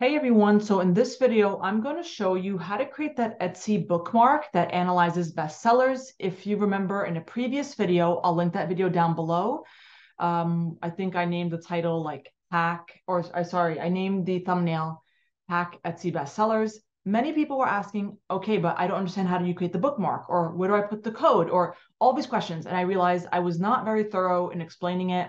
Hey everyone, so in this video, I'm going to show you how to create that Etsy bookmark that analyzes bestsellers. If you remember in a previous video, I'll link that video down below. Um, I think I named the title like hack, or I sorry, I named the thumbnail hack Etsy bestsellers. Many people were asking, okay, but I don't understand how do you create the bookmark or where do I put the code or all these questions. And I realized I was not very thorough in explaining it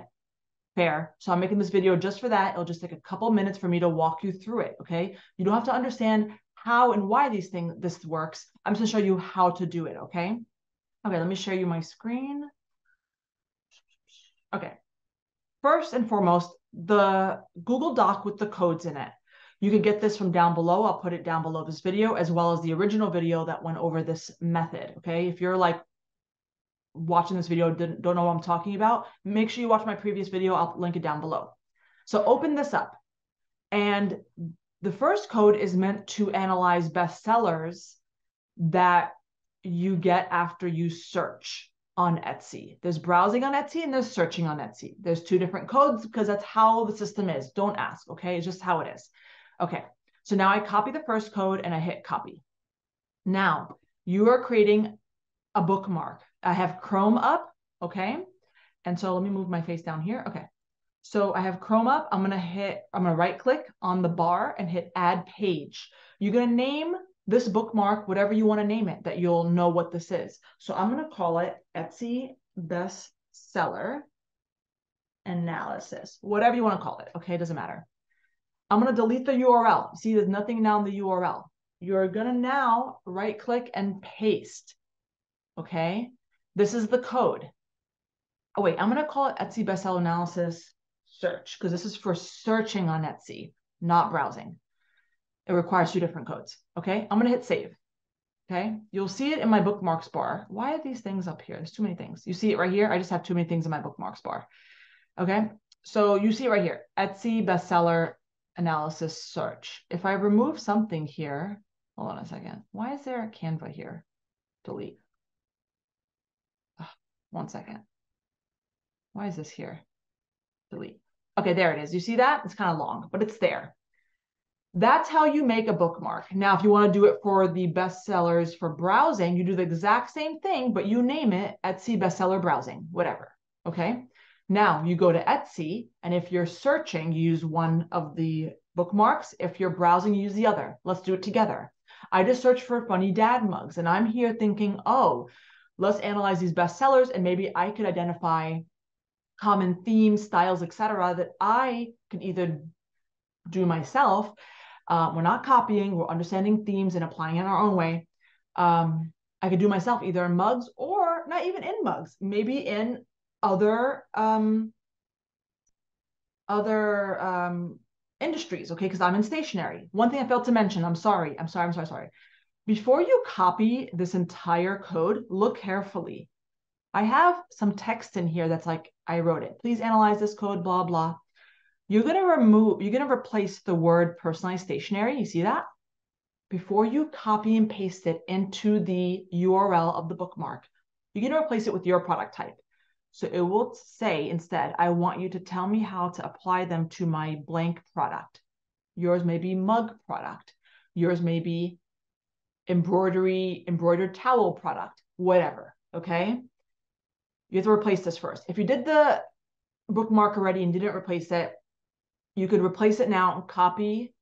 fair. So I'm making this video just for that. It'll just take a couple minutes for me to walk you through it. Okay. You don't have to understand how and why these things this works. I'm just gonna show you how to do it. Okay. Okay, let me share you my screen. Okay. First and foremost, the Google Doc with the codes in it. You can get this from down below. I'll put it down below this video as well as the original video that went over this method. Okay. If you're like watching this video don't know what I'm talking about, make sure you watch my previous video. I'll link it down below. So open this up. And the first code is meant to analyze bestsellers that you get after you search on Etsy. There's browsing on Etsy and there's searching on Etsy. There's two different codes because that's how the system is. Don't ask, okay? It's just how it is. Okay, so now I copy the first code and I hit copy. Now you are creating a bookmark. I have Chrome up, okay? And so let me move my face down here. Okay. So I have Chrome up. I'm going to hit, I'm going to right click on the bar and hit add page. You're going to name this bookmark, whatever you want to name it, that you'll know what this is. So I'm going to call it Etsy best seller analysis, whatever you want to call it. Okay. It doesn't matter. I'm going to delete the URL. See, there's nothing now in the URL. You're going to now right click and paste. Okay. This is the code. Oh, wait, I'm going to call it Etsy bestseller analysis search because this is for searching on Etsy, not browsing. It requires two different codes. Okay. I'm going to hit save. Okay. You'll see it in my bookmarks bar. Why are these things up here? There's too many things. You see it right here. I just have too many things in my bookmarks bar. Okay. So you see right here, Etsy bestseller analysis search. If I remove something here, hold on a second. Why is there a Canva here? Delete. One second. Why is this here? Delete. Okay, there it is. You see that? It's kind of long, but it's there. That's how you make a bookmark. Now, if you want to do it for the bestsellers for browsing, you do the exact same thing, but you name it Etsy bestseller browsing, whatever. Okay. Now you go to Etsy, and if you're searching, you use one of the bookmarks. If you're browsing, you use the other. Let's do it together. I just searched for funny dad mugs, and I'm here thinking, oh, let's analyze these bestsellers and maybe I could identify common themes, styles, etc. that I can either do myself. Uh, we're not copying, we're understanding themes and applying in our own way. Um, I could do myself either in mugs or not even in mugs, maybe in other um, other um, industries, okay? Because I'm in stationery. One thing I failed to mention, I'm sorry, I'm sorry, I'm sorry, sorry. Before you copy this entire code, look carefully. I have some text in here that's like, I wrote it. Please analyze this code, blah, blah. You're going to remove, you're going to replace the word personalized stationery. You see that? Before you copy and paste it into the URL of the bookmark, you're going to replace it with your product type. So it will say instead, I want you to tell me how to apply them to my blank product. Yours may be mug product. Yours may be embroidery, embroidered towel product, whatever. Okay. You have to replace this first. If you did the bookmark already and didn't replace it, you could replace it now and copy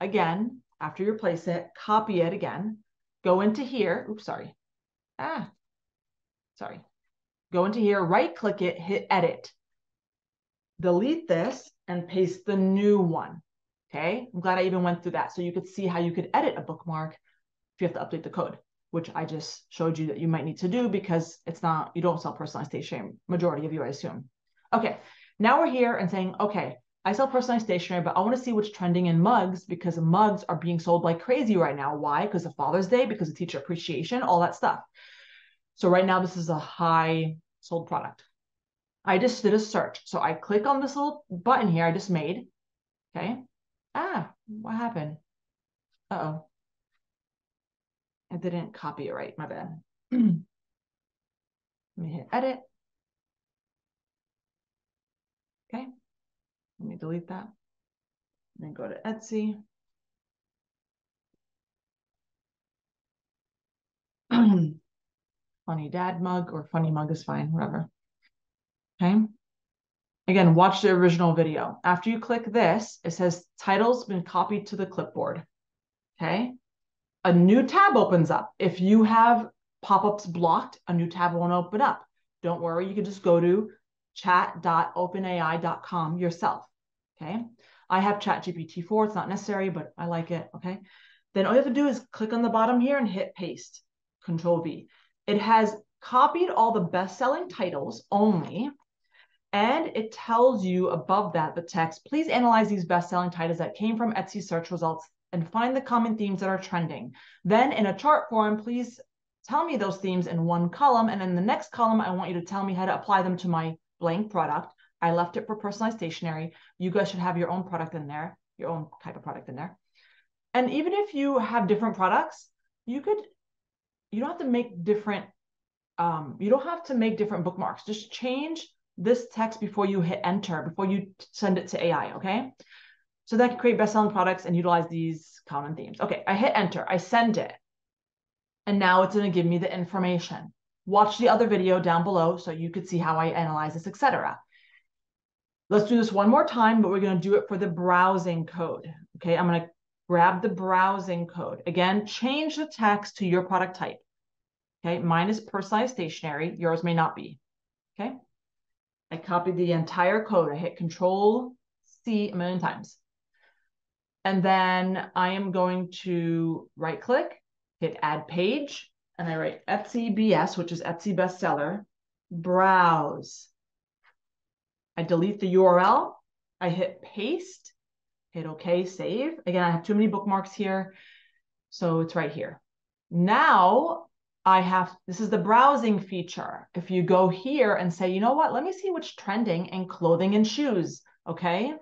again after you replace it, copy it again, go into here. Oops, sorry. Ah, sorry. Go into here, right click it, hit edit. Delete this and paste the new one. Okay. I'm glad I even went through that. So you could see how you could edit a bookmark you have to update the code, which I just showed you that you might need to do because it's not, you don't sell personalized stationery, majority of you, I assume. Okay, now we're here and saying, okay, I sell personalized stationery, but I want to see what's trending in mugs because mugs are being sold like crazy right now. Why? Because of Father's Day, because of teacher appreciation, all that stuff. So right now, this is a high sold product. I just did a search. So I click on this little button here I just made. Okay. Ah, what happened? Uh-oh. I didn't copy it right. My bad. Let me hit edit. Okay. Let me delete that. And Then go to Etsy. funny dad mug or funny mug is fine, whatever. Okay. Again, watch the original video. After you click this, it says title's been copied to the clipboard. Okay. A new tab opens up. If you have pop-ups blocked, a new tab won't open up. Don't worry, you can just go to chat.openai.com yourself. Okay. I have ChatGPT 4. It's not necessary, but I like it. Okay. Then all you have to do is click on the bottom here and hit paste, Control V. It has copied all the best-selling titles only, and it tells you above that, the text, please analyze these best-selling titles that came from Etsy search results and find the common themes that are trending. Then in a chart form, please tell me those themes in one column. And in the next column, I want you to tell me how to apply them to my blank product. I left it for personalized stationery. You guys should have your own product in there, your own type of product in there. And even if you have different products, you could, you don't have to make different, um, you don't have to make different bookmarks. Just change this text before you hit enter, before you send it to AI, okay? So that can create best-selling products and utilize these common themes. Okay, I hit enter, I send it. And now it's gonna give me the information. Watch the other video down below so you could see how I analyze this, etc. Let's do this one more time, but we're gonna do it for the browsing code. Okay, I'm gonna grab the browsing code. Again, change the text to your product type. Okay, mine is personalized stationery. Yours may not be. Okay, I copied the entire code. I hit Control C a million times. And then I am going to right click, hit add page, and I write Etsy BS, which is Etsy bestseller, browse. I delete the URL. I hit paste hit OK, save. Again, I have too many bookmarks here. So it's right here. Now I have, this is the browsing feature. If you go here and say, you know what, let me see what's trending in clothing and shoes, okay?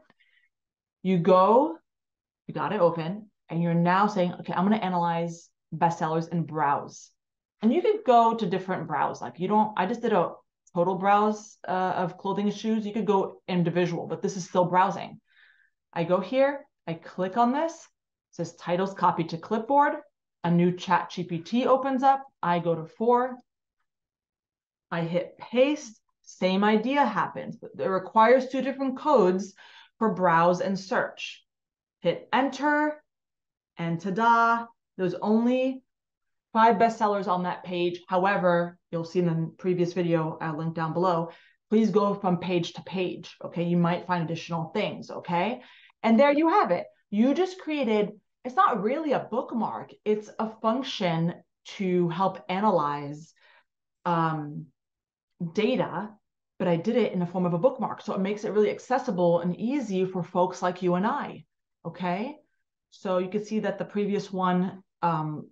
You go, you got it open, and you're now saying, okay, I'm gonna analyze bestsellers and browse. And you could go to different browse. Like you don't, I just did a total browse uh, of clothing and shoes. You could go individual, but this is still browsing. I go here, I click on this, it says titles copied to clipboard. A new ChatGPT opens up. I go to four. I hit paste. Same idea happens. It requires two different codes for browse and search. Hit enter and ta-da, there's only five bestsellers on that page. However, you'll see in the previous video, I'll link down below, please go from page to page. Okay. You might find additional things. Okay. And there you have it. You just created, it's not really a bookmark, it's a function to help analyze um, data, but I did it in the form of a bookmark. So it makes it really accessible and easy for folks like you and I. Okay. So you can see that the previous one um,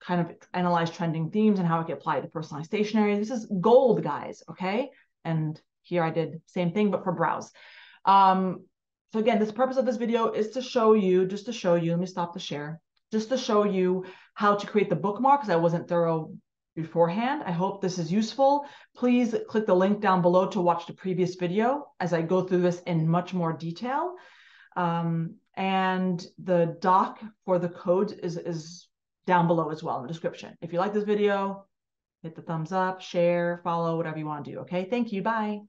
kind of analyzed trending themes and how it can apply to personalized stationery. This is gold, guys. Okay. And here I did same thing, but for browse. Um, so again, this purpose of this video is to show you, just to show you, let me stop the share, just to show you how to create the bookmark because I wasn't thorough beforehand. I hope this is useful. Please click the link down below to watch the previous video as I go through this in much more detail. Um, and the doc for the code is, is down below as well in the description. If you like this video, hit the thumbs up, share, follow, whatever you want to do. Okay, thank you. Bye.